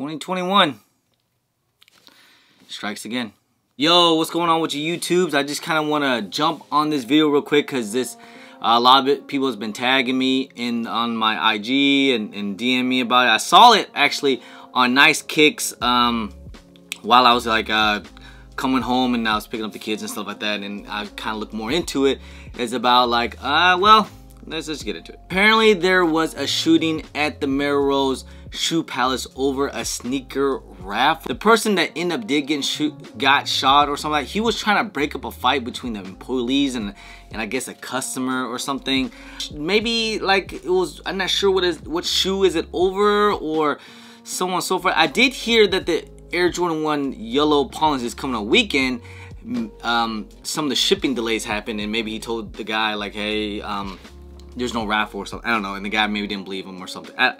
2021 strikes again. Yo, what's going on with your YouTubes? I just kind of want to jump on this video real quick because this uh, a lot of it, people has been tagging me in on my IG and, and DM me about it. I saw it actually on Nice Kicks um, while I was like uh, coming home and I was picking up the kids and stuff like that and I kind of looked more into it. It's about like, uh, well, let's just get into it. Apparently there was a shooting at the Melrose Shoe Palace over a sneaker raffle. The person that ended up did getting shoot, got shot or something like he was trying to break up a fight between the employees and and I guess a customer or something. Maybe like it was I'm not sure what is what shoe is it over or so on and so forth. I did hear that the Air Jordan 1 yellow pollens is coming a weekend. Um, some of the shipping delays happened and maybe he told the guy like hey um, there's no raffle or something. I don't know. And the guy maybe didn't believe him or something. I,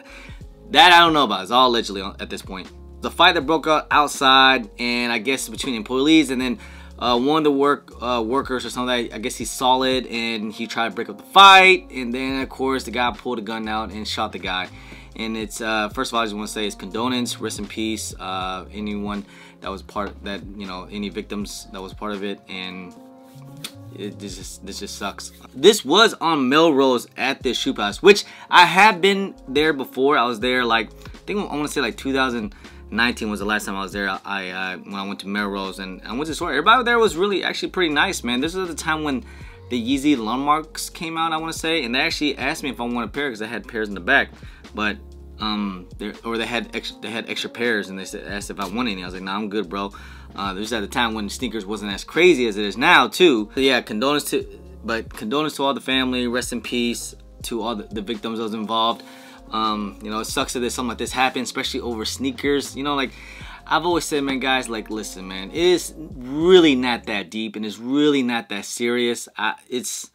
that I don't know about. It's all allegedly at this point. The fight that broke out outside and I guess between employees and then uh, one of the work uh, workers or something. I guess he saw it and he tried to break up the fight. And then of course the guy pulled a gun out and shot the guy. And it's uh, first of all I just want to say it's condolence, rest in peace, uh, anyone that was part that you know any victims that was part of it and it, this just this just sucks. This was on Melrose at this shoe palace, which I have been there before. I was there like I think I want to say like 2019 was the last time I was there. I uh, when I went to Melrose and I went to store. Everybody there was really actually pretty nice, man. This was the time when the Yeezy Landmarks came out. I want to say, and they actually asked me if I wanted a pair because I had pairs in the back, but um, or they had extra, they had extra pairs and they said asked if I want any. I was like, nah, I'm good, bro. Uh, this was at the time when sneakers wasn't as crazy as it is now, too. So yeah, condolence to, but condolence to all the family. Rest in peace to all the, the victims that was involved. Um, you know, it sucks that there's something like this happened, especially over sneakers. You know, like I've always said, man, guys, like, listen, man, it is really not that deep and it's really not that serious. I, it's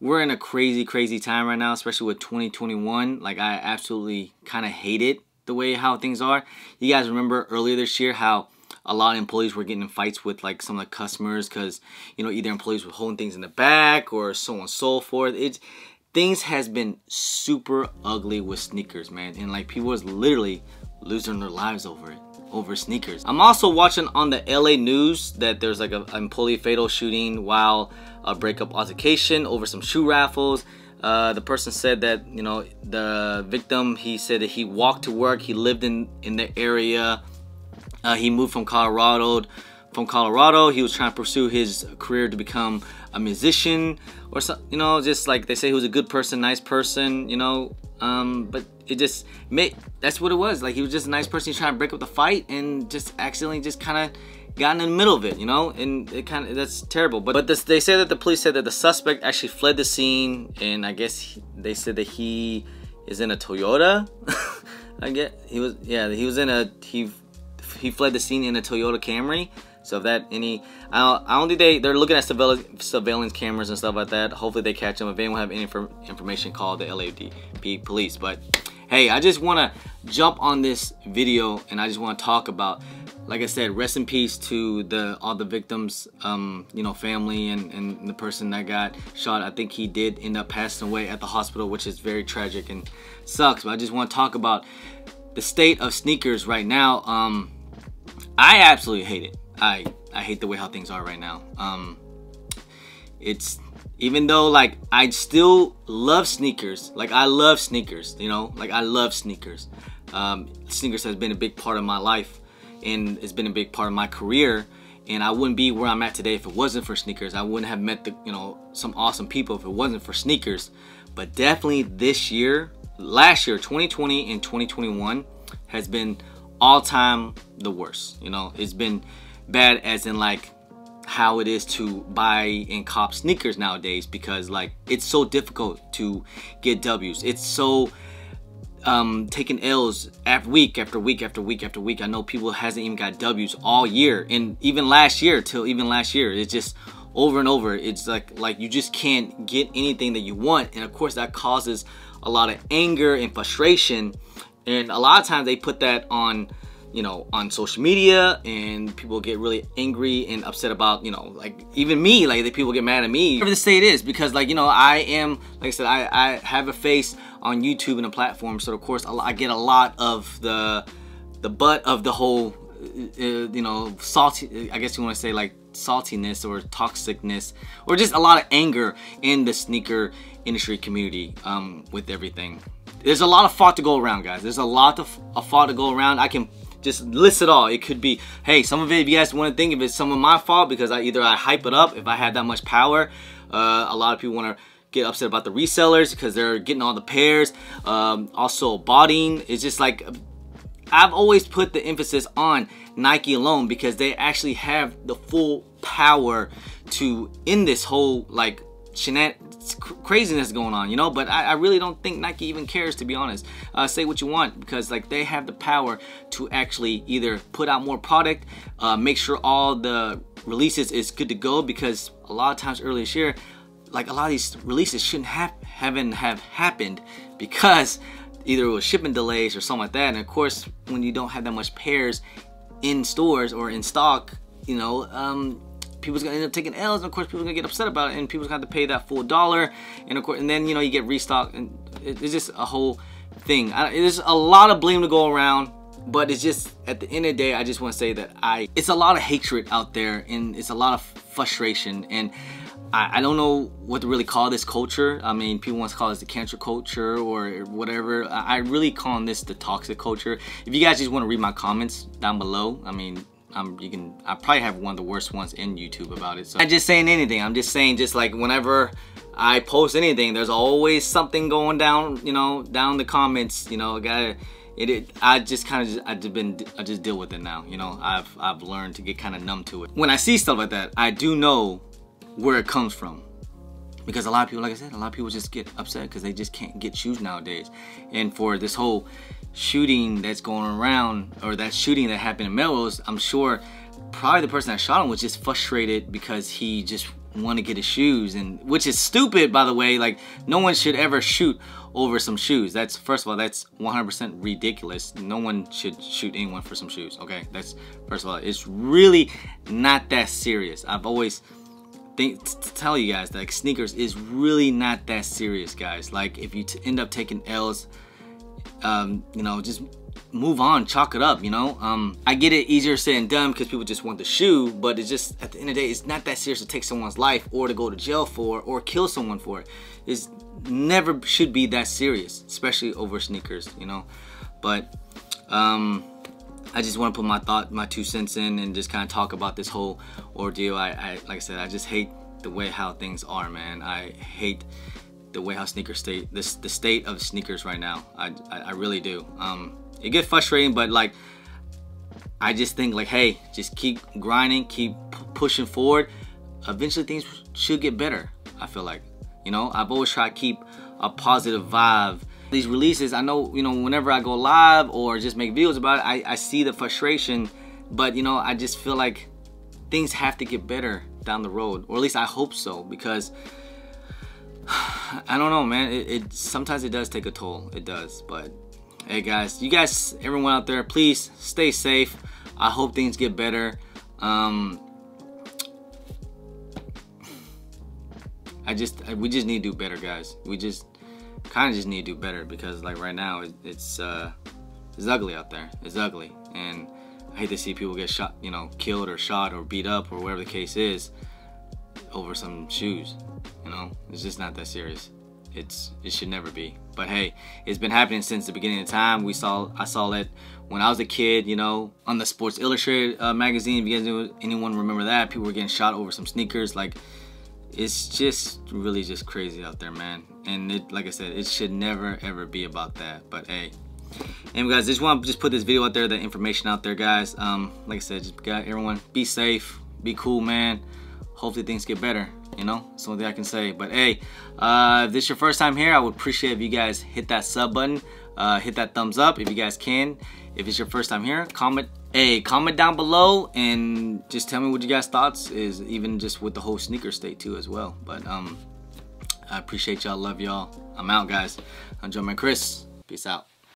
we're in a crazy, crazy time right now, especially with 2021. Like, I absolutely kind of hate it the way how things are. You guys remember earlier this year how a lot of employees were getting in fights with like some of the customers because you know either employees were holding things in the back or so on and so forth. It's things has been super ugly with sneakers, man, and like people was literally losing their lives over it over sneakers. I'm also watching on the LA news that there's like a employee fatal shooting while a breakup altercation over some shoe raffles. Uh, the person said that you know the victim he said that he walked to work he lived in in the area uh, he moved from Colorado from Colorado he was trying to pursue his career to become a musician or something you know just like they say he was a good person nice person you know um, but it just made that's what it was like he was just a nice person he's trying to break up the fight and just accidentally just kind of got in the middle of it, you know, and it kind of that's terrible. But but this, they say that the police said that the suspect actually fled the scene, and I guess he, they said that he is in a Toyota. I get he was yeah he was in a he he fled the scene in a Toyota Camry. So if that any I don't, I don't think they they're looking at surveillance cameras and stuff like that. Hopefully they catch him. If anyone have any information, call the LAPD police. But hey, I just want to jump on this video and I just want to talk about like I said, rest in peace to the all the victims, um, you know, family and, and the person that got shot. I think he did end up passing away at the hospital, which is very tragic and sucks. But I just want to talk about the state of sneakers right now. Um, I absolutely hate it. I I hate the way how things are right now. Um, it's even though like I still love sneakers. Like I love sneakers, you know, like I love sneakers. Um, sneakers has been a big part of my life and it's been a big part of my career and I wouldn't be where I'm at today if it wasn't for sneakers. I wouldn't have met the, you know, some awesome people if it wasn't for sneakers. But definitely this year, last year, 2020 and 2021 has been all time the worst. You know, it's been bad as in like how it is to buy and cop sneakers nowadays because like it's so difficult to get W's. It's so um, taking L's after week after week after week after week. I know people hasn't even got W's all year, and even last year till even last year, it's just over and over. It's like like you just can't get anything that you want, and of course that causes a lot of anger and frustration. And a lot of times they put that on you know on social media and people get really angry and upset about you know like even me like the people get mad at me whatever the state is because like you know I am like I said I, I have a face on YouTube and a platform so of course I get a lot of the the butt of the whole, uh, you know, salty. I guess you want to say like saltiness or toxicness or just a lot of anger in the sneaker industry community um, with everything. There's a lot of fault to go around, guys. There's a lot of, fault to go around. I can just list it all. It could be, hey, some of it, if you guys want to think of it, some of my fault because I either I hype it up if I had that much power. Uh, a lot of people want to get upset about the resellers because they're getting all the pairs. Um, also, bodying is just like I've always put the emphasis on Nike alone because they actually have the full power to in this whole like shenan craziness going on, you know. But I, I, really don't think Nike even cares, to be honest. Uh, say what you want because like they have the power to actually either put out more product, uh, make sure all the releases is good to go because a lot of times earlier this year, like a lot of these releases shouldn't have haven't have happened because either it was shipment delays or something like that. And of course, when you don't have that much pairs in stores or in stock, you know, um, people's gonna end up taking L's, and of course, people gonna get upset about it, and people's gonna have to pay that full dollar, and of course, and then you know you get restocked, and it's just a whole thing. I, there's a lot of blame to go around, but it's just at the end of the day, I just want to say that I, it's a lot of hatred out there, and it's a lot of frustration, and I, I don't know what to really call this culture. I mean, people want to call this the cancer culture or whatever. I, I really call this the toxic culture. If you guys just want to read my comments down below, I mean, I'm, you can I probably have one of the worst ones in YouTube about it. So I'm just saying anything. I'm just saying just like whenever I post anything, there's always something going down, you know, down the comments. You know, gotta it, it I just kind of I just been I just deal with it now. You know, I've I've learned to get kind of numb to it. When I see stuff like that, I do know where it comes from. Because a lot of people, like I said, a lot of people just get upset because they just can't get shoes nowadays. And for this whole shooting that's going around, or that shooting that happened in Melrose, I'm sure probably the person that shot him was just frustrated because he just wanted to get his shoes, and which is stupid, by the way. Like no one should ever shoot over some shoes. That's first of all, that's 100% ridiculous. No one should shoot anyone for some shoes. Okay, that's first of all, it's really not that serious. I've always tell you guys that like, sneakers is really not that serious guys. Like if you end up taking L's um, you know just move on chalk it up you know? Um, I get it easier said than done because people just want the shoe but it's just at the end of the day it's not that serious to take someone's life or to go to jail for or kill someone for it. It's never should be that serious especially over sneakers you know? But um, I just want to put my thought, my two cents in, and just kind of talk about this whole ordeal. I, I, like I said, I just hate the way how things are, man. I hate the way how sneakers state, this the state of sneakers right now. I, I, I really do. Um, it gets frustrating, but like, I just think like, hey, just keep grinding, keep pushing forward. Eventually, things should get better. I feel like, you know, I've always tried to keep a positive vibe these releases, I know, you know, whenever I go live or just make videos about it, I, I see the frustration, but you know, I just feel like things have to get better down the road, or at least I hope so, because I don't know, man. It, it sometimes it does take a toll. It does, but hey, guys, you guys, everyone out there, please stay safe. I hope things get better. Um, I just, we just need to do better, guys. We just, kind of just need to do better because like right now it, it's uh, it's ugly out there. It's ugly, and I hate to see people get shot, you know, killed or shot or beat up or whatever the case is over some shoes. You know, it's just not that serious. It's it should never be. But hey, it's been happening since the beginning of time. We saw I saw it when I was a kid. You know, on the Sports Illustrated uh, magazine. If you guys anyone remember that, people were getting shot over some sneakers. Like it's just really just crazy out there, man. And it, like I said, it should never ever be about that. But hey, and guys, just want to just put this video out there, the information out there, guys. Um, like I said, just got everyone be safe, be cool, man. Hopefully things get better. You know, something I can say. But hey, uh, if this is your first time here, I would appreciate if you guys hit that sub button, uh, hit that thumbs up if you guys can. If it's your first time here, comment Hey, comment down below and just tell me what you guys thoughts is even just with the whole sneaker state too as well. But um, I appreciate y'all, love y'all. I'm out guys. I'm JumperMan Kris. Peace out.